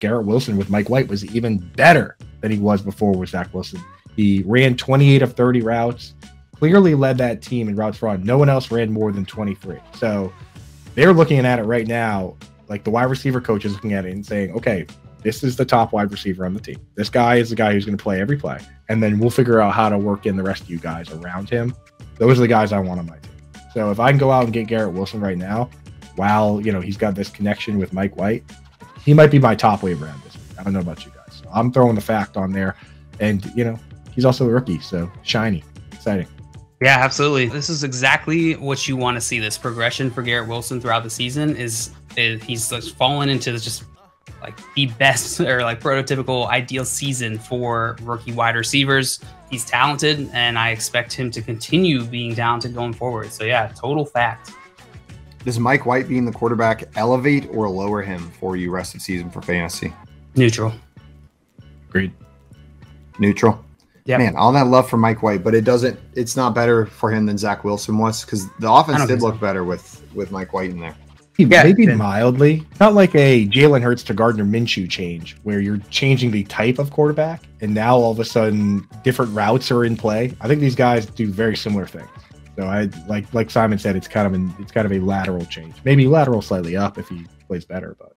Garrett Wilson with Mike White was even better than he was before with Zach Wilson. He ran 28 of 30 routes, clearly led that team in routes run. No one else ran more than 23. So they're looking at it right now. Like the wide receiver coach is looking at it and saying, okay, this is the top wide receiver on the team. This guy is the guy who's going to play every play. And then we'll figure out how to work in the rest of you guys around him. Those are the guys I want on my team. So if I can go out and get Garrett Wilson right now, while you know he's got this connection with Mike White, he might be my top waiver end this week. I don't know about you guys. So I'm throwing the fact on there, and you know he's also a rookie, so shiny, exciting. Yeah, absolutely. This is exactly what you want to see. This progression for Garrett Wilson throughout the season is, is he's fallen into just like the best or like prototypical ideal season for rookie wide receivers. He's talented, and I expect him to continue being talented going forward. So yeah, total fact. Does Mike White being the quarterback elevate or lower him for you rest of season for fantasy? Neutral. Agreed. Neutral. Yeah. Man, all that love for Mike White, but it doesn't. It's not better for him than Zach Wilson was because the offense did look so. better with with Mike White in there. Yeah, maybe mildly, not like a Jalen Hurts to Gardner Minshew change, where you're changing the type of quarterback, and now all of a sudden different routes are in play. I think these guys do very similar things. So I like like Simon said, it's kind of an it's kind of a lateral change, maybe lateral slightly up if he plays better, but